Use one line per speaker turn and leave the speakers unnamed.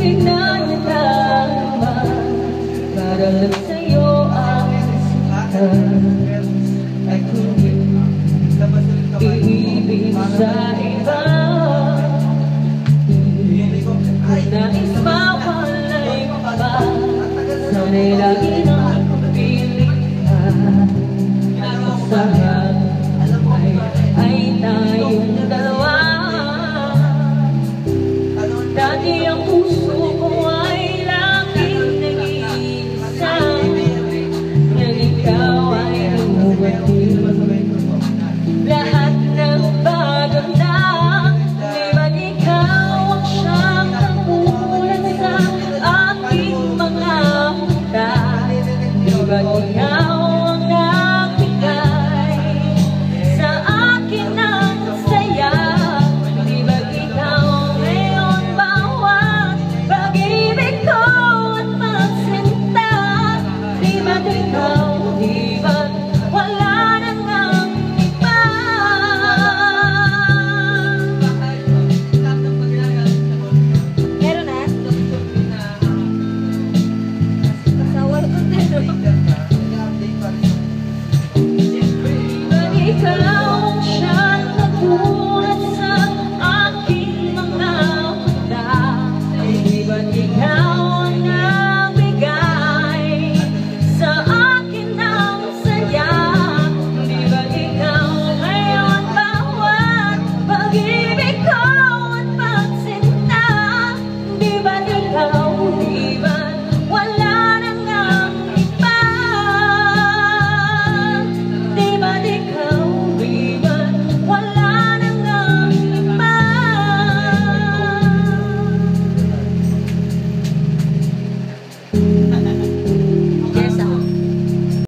Tingnan niya naman Para lang sa'yo ang isipan Ay kung iibig sa iba Kung nais mawalay pa Sana'y lagi na sa down.